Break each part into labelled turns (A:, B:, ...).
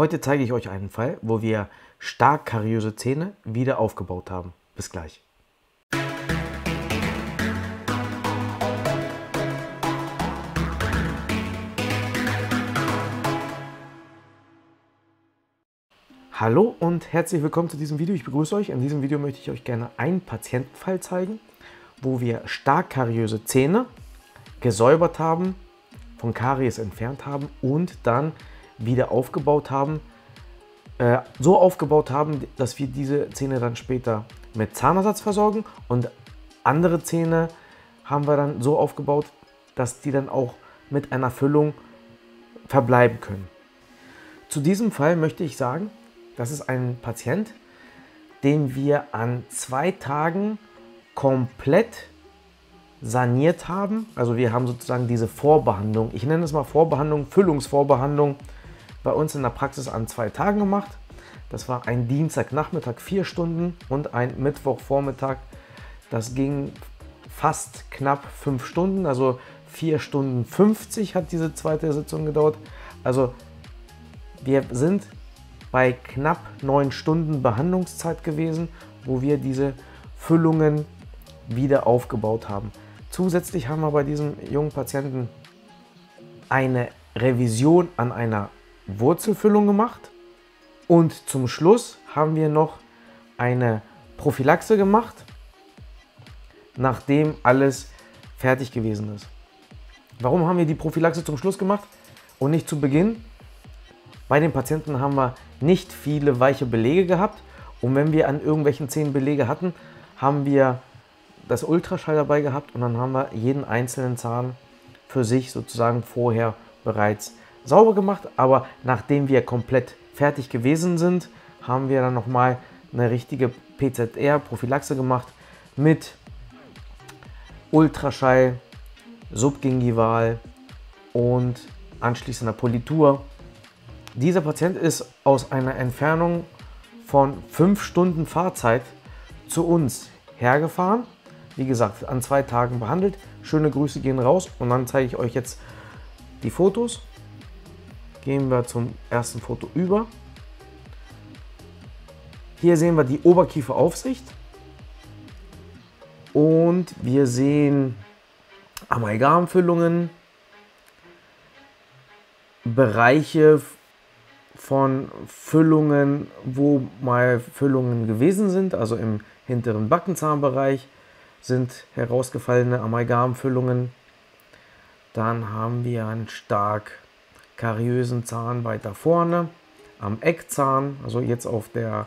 A: Heute zeige ich euch einen Fall, wo wir stark kariöse Zähne wieder aufgebaut haben. Bis gleich. Hallo und herzlich willkommen zu diesem Video. Ich begrüße euch. In diesem Video möchte ich euch gerne einen Patientenfall zeigen, wo wir stark kariöse Zähne gesäubert haben, von Karies entfernt haben und dann wieder aufgebaut haben. Äh, so aufgebaut haben, dass wir diese Zähne dann später mit Zahnersatz versorgen und andere Zähne haben wir dann so aufgebaut, dass die dann auch mit einer Füllung verbleiben können. Zu diesem Fall möchte ich sagen, das ist ein Patient, den wir an zwei Tagen komplett saniert haben. Also wir haben sozusagen diese Vorbehandlung, ich nenne es mal Vorbehandlung, Füllungsvorbehandlung bei uns in der Praxis an zwei Tagen gemacht. Das war ein Dienstagnachmittag vier Stunden und ein Mittwochvormittag. Das ging fast knapp fünf Stunden, also vier Stunden 50 hat diese zweite Sitzung gedauert. Also wir sind bei knapp neun Stunden Behandlungszeit gewesen, wo wir diese Füllungen wieder aufgebaut haben. Zusätzlich haben wir bei diesem jungen Patienten eine Revision an einer Wurzelfüllung gemacht und zum Schluss haben wir noch eine Prophylaxe gemacht, nachdem alles fertig gewesen ist. Warum haben wir die Prophylaxe zum Schluss gemacht und nicht zu Beginn? Bei den Patienten haben wir nicht viele weiche Belege gehabt und wenn wir an irgendwelchen Zähnen Belege hatten, haben wir das Ultraschall dabei gehabt und dann haben wir jeden einzelnen Zahn für sich sozusagen vorher bereits sauber gemacht. Aber nachdem wir komplett fertig gewesen sind, haben wir dann nochmal eine richtige PZR-Prophylaxe gemacht mit Ultraschall, Subgingival und anschließender Politur. Dieser Patient ist aus einer Entfernung von fünf Stunden Fahrzeit zu uns hergefahren wie gesagt, an zwei Tagen behandelt. Schöne Grüße gehen raus und dann zeige ich euch jetzt die Fotos. Gehen wir zum ersten Foto über. Hier sehen wir die Oberkieferaufsicht und wir sehen Amalgamfüllungen, Bereiche von Füllungen, wo mal Füllungen gewesen sind, also im hinteren Backenzahnbereich sind herausgefallene Amalgamfüllungen. Dann haben wir einen stark kariösen Zahn weiter vorne am Eckzahn, also jetzt auf der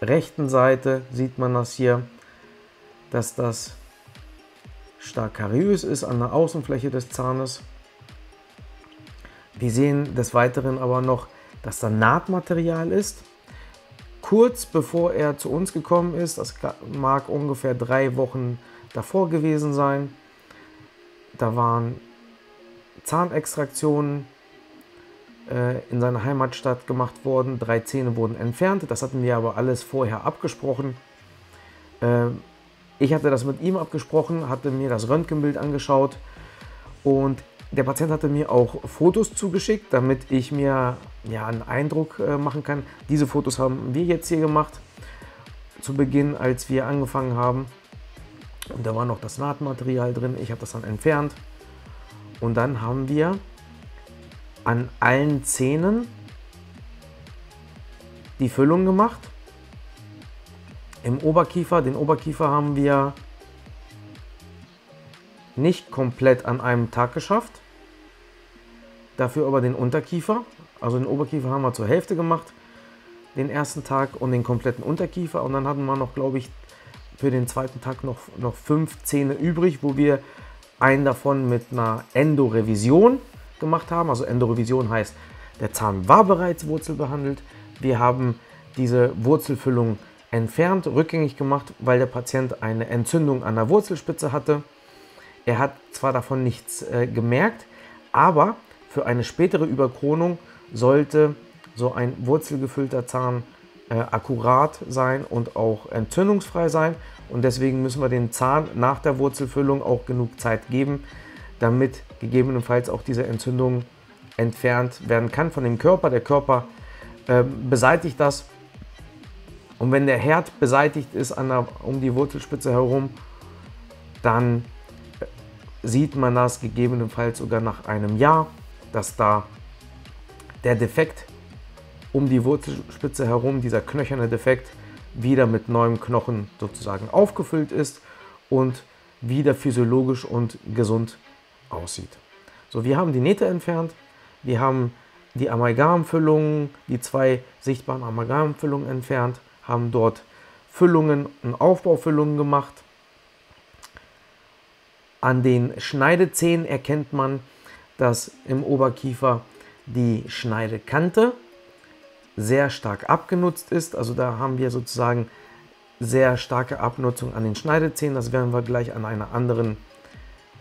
A: rechten Seite sieht man das hier, dass das stark kariös ist an der Außenfläche des Zahnes. Wir sehen des Weiteren aber noch, dass da Nahtmaterial ist kurz bevor er zu uns gekommen ist. Das mag ungefähr drei Wochen davor gewesen sein. Da waren Zahnextraktionen in seiner Heimatstadt gemacht worden. Drei Zähne wurden entfernt. Das hatten wir aber alles vorher abgesprochen. Äh, ich hatte das mit ihm abgesprochen, hatte mir das Röntgenbild angeschaut und der Patient hatte mir auch Fotos zugeschickt, damit ich mir ja, einen Eindruck äh, machen kann. Diese Fotos haben wir jetzt hier gemacht, zu Beginn, als wir angefangen haben. Und da war noch das Nahtmaterial drin, ich habe das dann entfernt. Und dann haben wir an allen Zähnen die Füllung gemacht. Im Oberkiefer, den Oberkiefer haben wir nicht komplett an einem Tag geschafft. Dafür aber den Unterkiefer. Also den Oberkiefer haben wir zur Hälfte gemacht, den ersten Tag und den kompletten Unterkiefer. Und dann hatten wir noch, glaube ich, für den zweiten Tag noch, noch fünf Zähne übrig, wo wir einen davon mit einer Endorevision gemacht haben. Also Endorevision heißt, der Zahn war bereits wurzelbehandelt. Wir haben diese Wurzelfüllung entfernt, rückgängig gemacht, weil der Patient eine Entzündung an der Wurzelspitze hatte. Er hat zwar davon nichts äh, gemerkt, aber für eine spätere Überkronung sollte so ein wurzelgefüllter Zahn äh, akkurat sein und auch entzündungsfrei sein. Und deswegen müssen wir den Zahn nach der Wurzelfüllung auch genug Zeit geben, damit gegebenenfalls auch diese Entzündung entfernt werden kann von dem Körper. Der Körper äh, beseitigt das. Und wenn der Herd beseitigt ist der, um die Wurzelspitze herum, dann äh, sieht man das gegebenenfalls sogar nach einem Jahr, dass da der Defekt um die Wurzelspitze herum, dieser knöcherne Defekt, wieder mit neuem Knochen sozusagen aufgefüllt ist und wieder physiologisch und gesund aussieht. So, wir haben die Nähte entfernt, wir haben die Amalgamfüllungen, die zwei sichtbaren Amalgamfüllungen entfernt, haben dort Füllungen und Aufbaufüllungen gemacht. An den Schneidezähnen erkennt man, dass im Oberkiefer die Schneidekante sehr stark abgenutzt ist. Also da haben wir sozusagen sehr starke Abnutzung an den Schneidezähnen. Das werden wir gleich an einer anderen,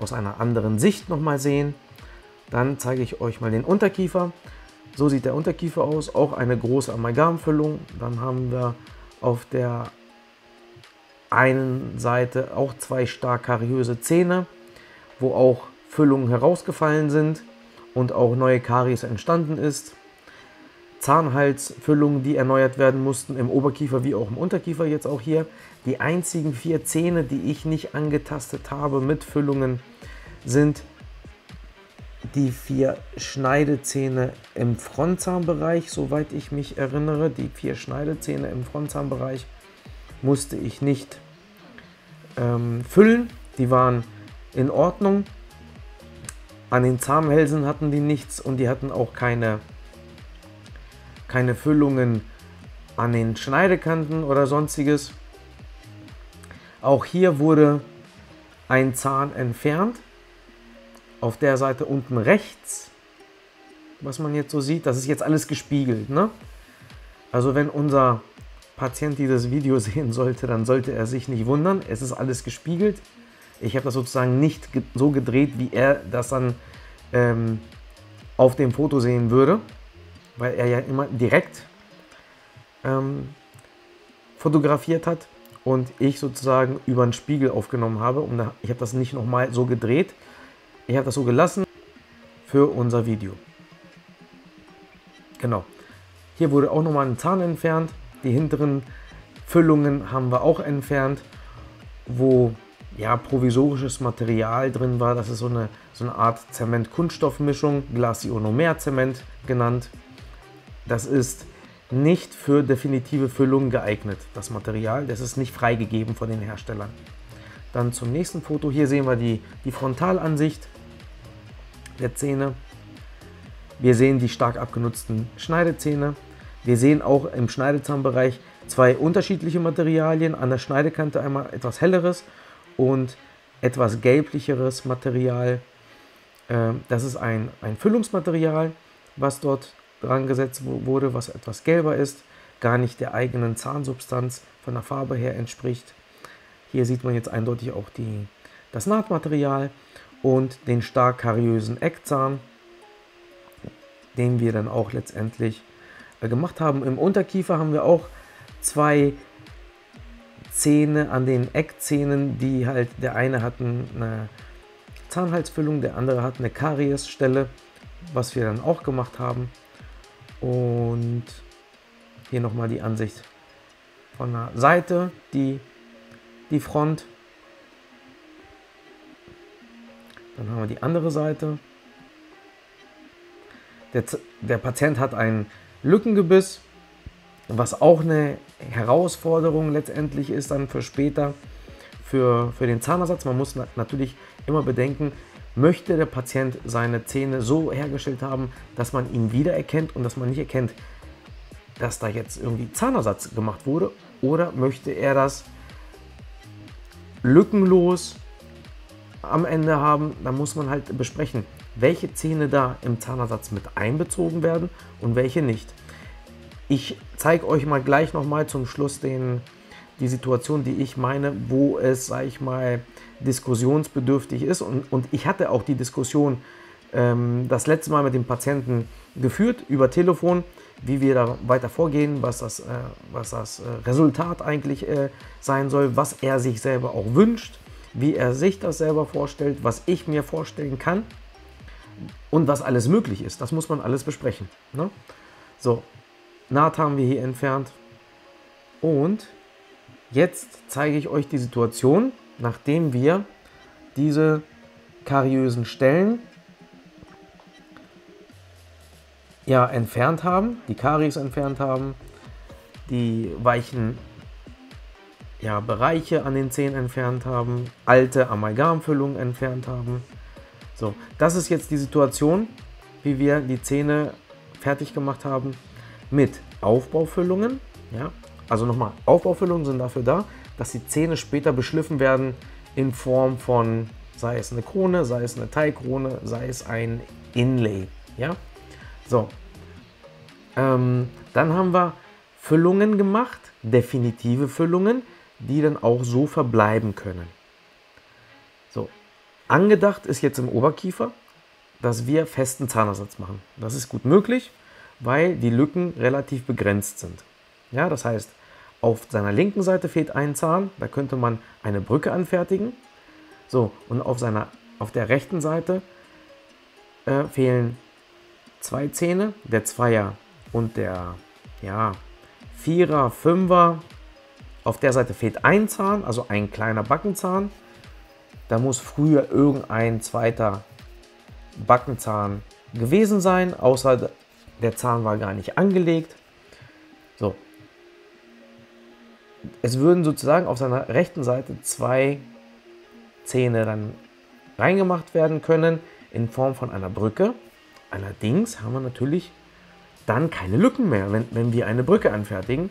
A: aus einer anderen Sicht nochmal sehen. Dann zeige ich euch mal den Unterkiefer. So sieht der Unterkiefer aus, auch eine große Amalgamfüllung. Dann haben wir auf der einen Seite auch zwei stark kariöse Zähne, wo auch Füllungen herausgefallen sind und auch neue Karies entstanden ist. Zahnhalsfüllungen, die erneuert werden mussten, im Oberkiefer wie auch im Unterkiefer jetzt auch hier. Die einzigen vier Zähne, die ich nicht angetastet habe mit Füllungen, sind die vier Schneidezähne im Frontzahnbereich, soweit ich mich erinnere. Die vier Schneidezähne im Frontzahnbereich musste ich nicht ähm, füllen. Die waren in Ordnung. An den Zahnhälsen hatten die nichts und die hatten auch keine keine Füllungen an den Schneidekanten oder sonstiges. Auch hier wurde ein Zahn entfernt. Auf der Seite unten rechts, was man jetzt so sieht, das ist jetzt alles gespiegelt. Ne? Also wenn unser Patient dieses Video sehen sollte, dann sollte er sich nicht wundern. Es ist alles gespiegelt. Ich habe das sozusagen nicht so gedreht, wie er das dann ähm, auf dem Foto sehen würde weil er ja immer direkt ähm, fotografiert hat und ich sozusagen über einen Spiegel aufgenommen habe. Und ich habe das nicht nochmal so gedreht. Ich habe das so gelassen für unser Video. Genau. Hier wurde auch nochmal ein Zahn entfernt. Die hinteren Füllungen haben wir auch entfernt, wo ja provisorisches Material drin war. Das ist so eine, so eine Art Zement-Kunststoffmischung, Glasionomer-Zement genannt. Das ist nicht für definitive Füllung geeignet, das Material. Das ist nicht freigegeben von den Herstellern. Dann zum nächsten Foto. Hier sehen wir die, die Frontalansicht der Zähne. Wir sehen die stark abgenutzten Schneidezähne. Wir sehen auch im Schneidezahnbereich zwei unterschiedliche Materialien. An der Schneidekante einmal etwas helleres und etwas gelblicheres Material. Ähm, das ist ein, ein Füllungsmaterial, was dort dran gesetzt wurde, was etwas gelber ist, gar nicht der eigenen Zahnsubstanz von der Farbe her entspricht. Hier sieht man jetzt eindeutig auch die, das Nahtmaterial und den stark kariösen Eckzahn, den wir dann auch letztendlich äh, gemacht haben. Im Unterkiefer haben wir auch zwei Zähne an den Eckzähnen, die halt, der eine hat eine Zahnhalsfüllung, der andere hat eine Kariesstelle, was wir dann auch gemacht haben. Und hier nochmal die Ansicht von der Seite, die, die Front. Dann haben wir die andere Seite. Der, der Patient hat ein Lückengebiss, was auch eine Herausforderung letztendlich ist dann für später, für, für den Zahnersatz. Man muss natürlich immer bedenken, möchte der Patient seine Zähne so hergestellt haben, dass man ihn wiedererkennt und dass man nicht erkennt, dass da jetzt irgendwie Zahnersatz gemacht wurde oder möchte er das lückenlos am Ende haben, dann muss man halt besprechen, welche Zähne da im Zahnersatz mit einbezogen werden und welche nicht. Ich zeige euch mal gleich nochmal zum Schluss den, die Situation, die ich meine, wo es, sage ich mal, diskussionsbedürftig ist. Und, und ich hatte auch die Diskussion ähm, das letzte Mal mit dem Patienten geführt über Telefon, wie wir da weiter vorgehen, was das, äh, was das äh, Resultat eigentlich äh, sein soll, was er sich selber auch wünscht, wie er sich das selber vorstellt, was ich mir vorstellen kann und was alles möglich ist. Das muss man alles besprechen. Ne? So, Naht haben wir hier entfernt. Und jetzt zeige ich euch die Situation, nachdem wir diese kariösen Stellen ja, entfernt haben, die Karies entfernt haben, die weichen ja, Bereiche an den Zähnen entfernt haben, alte Amalgamfüllungen entfernt haben. So, das ist jetzt die Situation, wie wir die Zähne fertig gemacht haben mit Aufbaufüllungen. Ja? Also nochmal, Aufbaufüllungen sind dafür da, dass die Zähne später beschliffen werden in Form von, sei es eine Krone, sei es eine Teilkrone, sei es ein Inlay. Ja? So, ähm, dann haben wir Füllungen gemacht, definitive Füllungen, die dann auch so verbleiben können. So, angedacht ist jetzt im Oberkiefer, dass wir festen Zahnersatz machen. Das ist gut möglich, weil die Lücken relativ begrenzt sind. Ja, das heißt, auf seiner linken Seite fehlt ein Zahn, da könnte man eine Brücke anfertigen. So, und auf, seiner, auf der rechten Seite äh, fehlen zwei Zähne, der Zweier und der ja, Vierer, Fünfer. Auf der Seite fehlt ein Zahn, also ein kleiner Backenzahn. Da muss früher irgendein zweiter Backenzahn gewesen sein, außer der Zahn war gar nicht angelegt. So. Es würden sozusagen auf seiner rechten Seite zwei Zähne dann reingemacht werden können in Form von einer Brücke. Allerdings haben wir natürlich dann keine Lücken mehr, wenn, wenn wir eine Brücke anfertigen.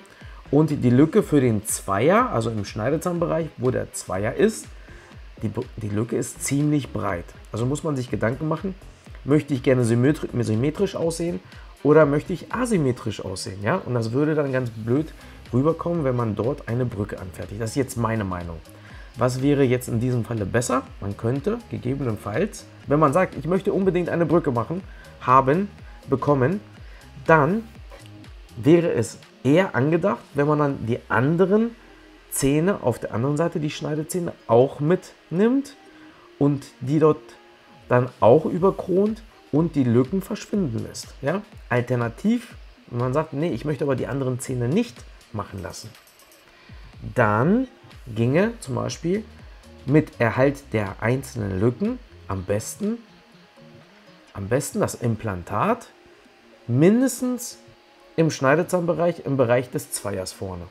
A: Und die Lücke für den Zweier, also im Schneidezahnbereich, wo der Zweier ist, die, die Lücke ist ziemlich breit. Also muss man sich Gedanken machen, möchte ich gerne symmetrisch, aussehen oder möchte ich asymmetrisch aussehen. Ja? Und das würde dann ganz blöd rüberkommen, wenn man dort eine Brücke anfertigt. Das ist jetzt meine Meinung. Was wäre jetzt in diesem Falle besser? Man könnte gegebenenfalls, wenn man sagt, ich möchte unbedingt eine Brücke machen, haben, bekommen, dann wäre es eher angedacht, wenn man dann die anderen Zähne auf der anderen Seite, die Schneidezähne, auch mitnimmt und die dort dann auch überkront und die Lücken verschwinden lässt. Ja? Alternativ, wenn man sagt, nee, ich möchte aber die anderen Zähne nicht machen lassen, dann ginge zum Beispiel mit Erhalt der einzelnen Lücken am besten, am besten das Implantat mindestens im Schneidezahnbereich, im Bereich des Zweiers vorne.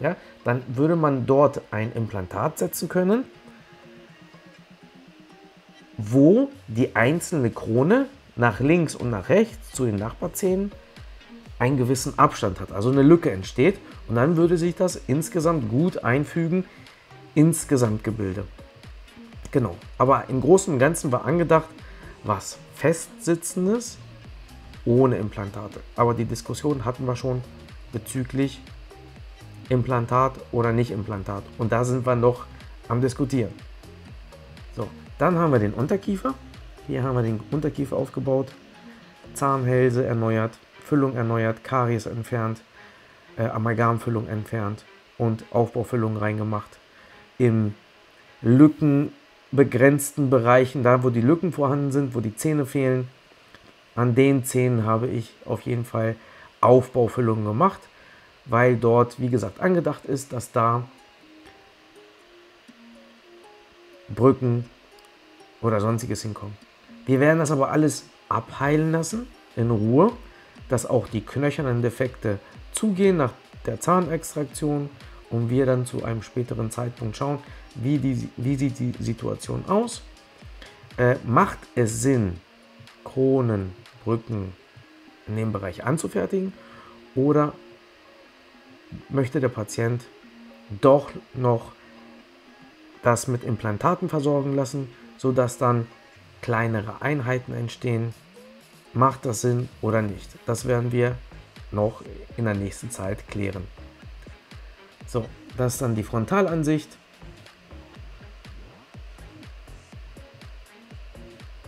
A: Ja, dann würde man dort ein Implantat setzen können, wo die einzelne Krone nach links und nach rechts zu den Nachbarzähnen einen gewissen Abstand hat, also eine Lücke entsteht und dann würde sich das insgesamt gut einfügen ins Gesamtgebilde. Genau, aber im Großen und Ganzen war angedacht, was Festsitzendes ohne Implantate. Aber die Diskussion hatten wir schon bezüglich Implantat oder nicht Implantat. Und da sind wir noch am Diskutieren. So, dann haben wir den Unterkiefer. Hier haben wir den Unterkiefer aufgebaut, Zahnhälse erneuert, Füllung erneuert, Karies entfernt, äh, Amalgamfüllung entfernt und Aufbaufüllung reingemacht. Im lückenbegrenzten Bereichen, da wo die Lücken vorhanden sind, wo die Zähne fehlen, an den Zähnen habe ich auf jeden Fall Aufbaufüllungen gemacht, weil dort, wie gesagt, angedacht ist, dass da Brücken oder sonstiges hinkommen. Wir werden das aber alles abheilen lassen, in Ruhe, dass auch die knöchernen Defekte zugehen nach der Zahnextraktion und wir dann zu einem späteren Zeitpunkt schauen, wie, die, wie sieht die Situation aus. Äh, macht es Sinn, Kronen, Brücken in dem Bereich anzufertigen oder möchte der Patient doch noch das mit Implantaten versorgen lassen, sodass dann kleinere Einheiten entstehen. Macht das Sinn oder nicht? Das werden wir noch in der nächsten Zeit klären. So, das ist dann die Frontalansicht.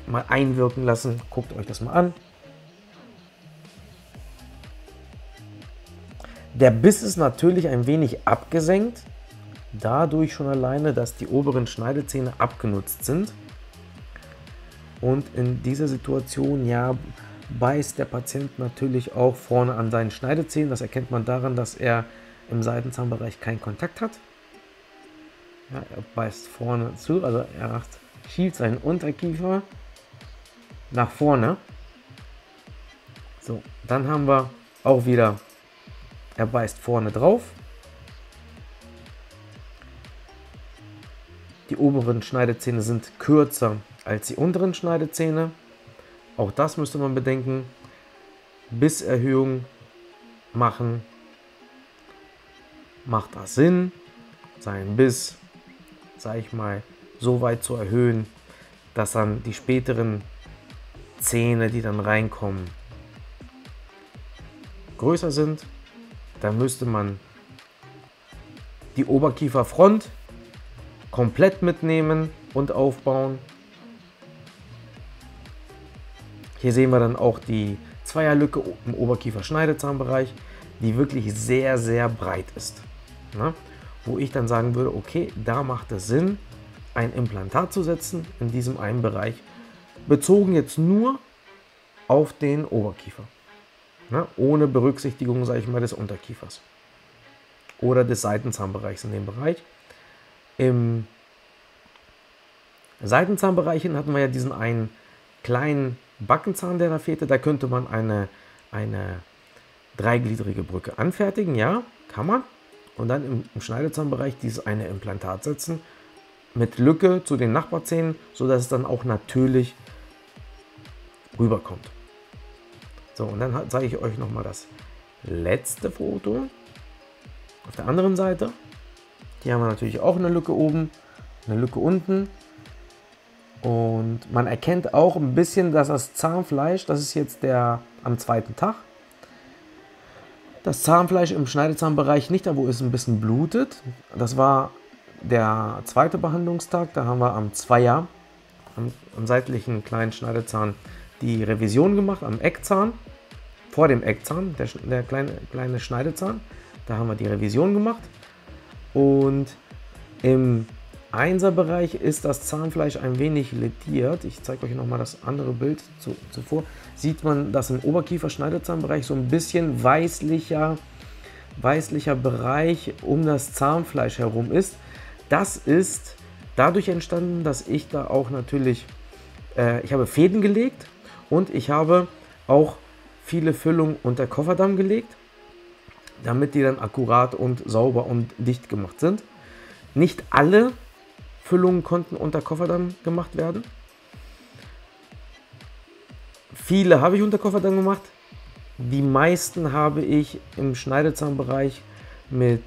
A: Mal einwirken lassen. Guckt euch das mal an. Der Biss ist natürlich ein wenig abgesenkt, dadurch schon alleine, dass die oberen Schneidezähne abgenutzt sind. Und in dieser Situation, ja, beißt der Patient natürlich auch vorne an seinen Schneidezähnen. Das erkennt man daran, dass er im Seitenzahnbereich keinen Kontakt hat. Ja, er beißt vorne zu, also er macht, schiebt seinen Unterkiefer nach vorne. So, dann haben wir auch wieder, er beißt vorne drauf. Die oberen Schneidezähne sind kürzer als die unteren Schneidezähne. Auch das müsste man bedenken. Bisserhöhung machen. Macht das Sinn, seinen Biss, sage ich mal, so weit zu erhöhen, dass dann die späteren Zähne, die dann reinkommen, größer sind. Dann müsste man die Oberkieferfront komplett mitnehmen und aufbauen. Hier sehen wir dann auch die Zweierlücke im Oberkiefer-Schneidezahnbereich, die wirklich sehr, sehr breit ist. Ne? Wo ich dann sagen würde, okay, da macht es Sinn, ein Implantat zu setzen in diesem einen Bereich, bezogen jetzt nur auf den Oberkiefer. Ne? Ohne Berücksichtigung, sage ich mal, des Unterkiefers. Oder des Seitenzahnbereichs in dem Bereich. Im Seitenzahnbereich hatten wir ja diesen einen kleinen Backenzahn, der da fehlte. Da könnte man eine, eine dreigliedrige Brücke anfertigen, ja, kann man. Und dann im, im Schneidezahnbereich dieses eine Implantat setzen mit Lücke zu den Nachbarzähnen, sodass es dann auch natürlich rüberkommt. So, und dann zeige ich euch nochmal das letzte Foto. Auf der anderen Seite. Hier haben wir natürlich auch eine Lücke oben, eine Lücke unten. Und man erkennt auch ein bisschen, dass das Zahnfleisch, das ist jetzt der am zweiten Tag, das Zahnfleisch im Schneidezahnbereich nicht da, wo es ein bisschen blutet. Das war der zweite Behandlungstag. Da haben wir am Zweier, am, am seitlichen kleinen Schneidezahn, die Revision gemacht, am Eckzahn, vor dem Eckzahn, der, der kleine, kleine Schneidezahn. Da haben wir die Revision gemacht. Und im Einserbereich ist das Zahnfleisch ein wenig lediert. Ich zeige euch nochmal das andere Bild zu, zuvor. Sieht man, dass im Oberkiefer-Schneidezahnbereich so ein bisschen weißlicher, weißlicher Bereich um das Zahnfleisch herum ist. Das ist dadurch entstanden, dass ich da auch natürlich, äh, ich habe Fäden gelegt und ich habe auch viele Füllungen unter Kofferdamm gelegt, damit die dann akkurat und sauber und dicht gemacht sind. Nicht alle Füllungen konnten unter Kofferdamm gemacht werden. Viele habe ich unter Kofferdamm gemacht. Die meisten habe ich im Schneidezahnbereich mit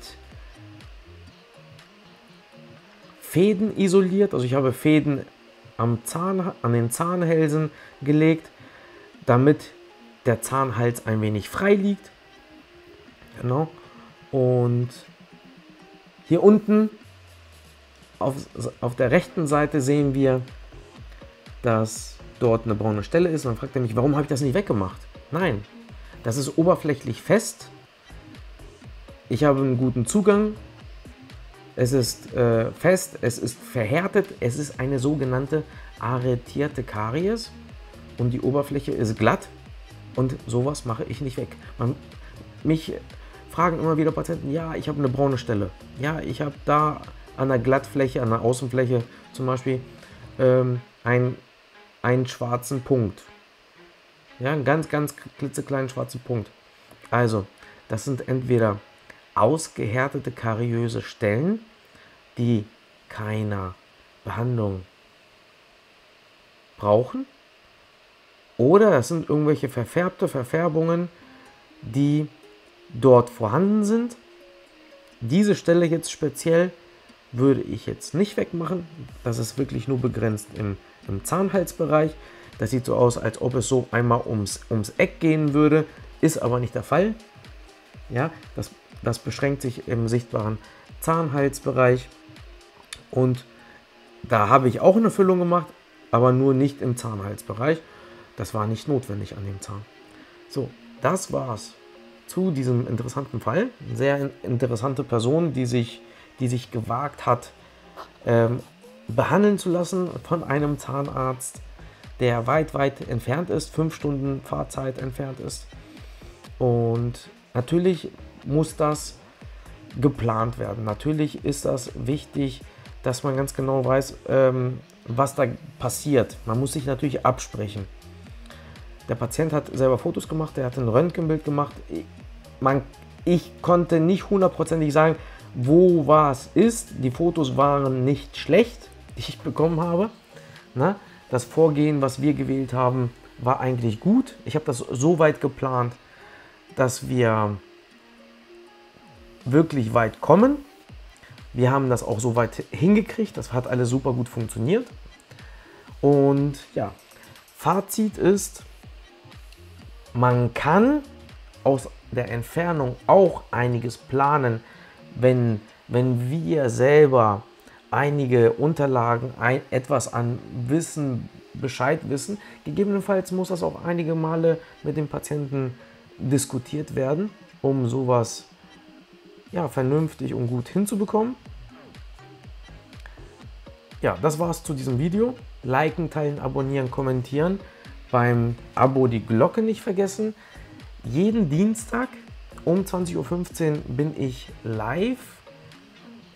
A: Fäden isoliert. Also ich habe Fäden am Zahn, an den Zahnhälsen gelegt, damit der Zahnhals ein wenig frei liegt. Genau. Und hier unten auf, auf der rechten Seite sehen wir, dass dort eine braune Stelle ist. Und dann fragt er mich, warum habe ich das nicht weggemacht? Nein, das ist oberflächlich fest. Ich habe einen guten Zugang. Es ist äh, fest, es ist verhärtet. Es ist eine sogenannte arretierte Karies. Und die Oberfläche ist glatt. Und sowas mache ich nicht weg. Man, mich fragen immer wieder Patienten, ja, ich habe eine braune Stelle. Ja, ich habe da an der Glattfläche, an der Außenfläche zum Beispiel ähm, ein, einen schwarzen Punkt. Ja, einen ganz, ganz klitzekleinen schwarzen Punkt. Also, das sind entweder ausgehärtete kariöse Stellen, die keiner Behandlung brauchen. Oder das sind irgendwelche verfärbte Verfärbungen, die dort vorhanden sind. Diese Stelle jetzt speziell würde ich jetzt nicht wegmachen. Das ist wirklich nur begrenzt im, im Zahnhalsbereich. Das sieht so aus, als ob es so einmal ums, ums Eck gehen würde, ist aber nicht der Fall. Ja, das, das beschränkt sich im sichtbaren Zahnhalsbereich. Und da habe ich auch eine Füllung gemacht, aber nur nicht im Zahnhalsbereich. Das war nicht notwendig an dem Zahn. So, das war's zu diesem interessanten Fall. Eine sehr interessante Person, die sich die sich gewagt hat, ähm, behandeln zu lassen von einem Zahnarzt, der weit, weit entfernt ist, fünf Stunden Fahrzeit entfernt ist. Und natürlich muss das geplant werden. Natürlich ist das wichtig, dass man ganz genau weiß, ähm, was da passiert. Man muss sich natürlich absprechen. Der Patient hat selber Fotos gemacht, der hat ein Röntgenbild gemacht. Man, ich konnte nicht hundertprozentig sagen, wo was ist. Die Fotos waren nicht schlecht, die ich bekommen habe. Na, das Vorgehen, was wir gewählt haben, war eigentlich gut. Ich habe das so weit geplant, dass wir wirklich weit kommen. Wir haben das auch so weit hingekriegt. Das hat alles super gut funktioniert. Und ja, Fazit ist, man kann aus der Entfernung auch einiges planen, wenn, wenn wir selber einige Unterlagen, ein, etwas an Wissen, Bescheid wissen. Gegebenenfalls muss das auch einige Male mit dem Patienten diskutiert werden, um sowas ja, vernünftig und gut hinzubekommen. Ja, das war's zu diesem Video. Liken, teilen, abonnieren, kommentieren. Beim Abo die Glocke nicht vergessen. Jeden Dienstag um 20.15 Uhr bin ich live.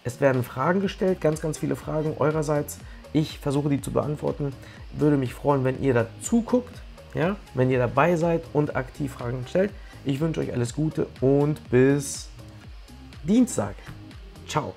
A: Es werden Fragen gestellt, ganz, ganz viele Fragen eurerseits. Ich versuche die zu beantworten. Würde mich freuen, wenn ihr dazu guckt, ja? wenn ihr dabei seid und aktiv Fragen stellt. Ich wünsche euch alles Gute und bis Dienstag. Ciao.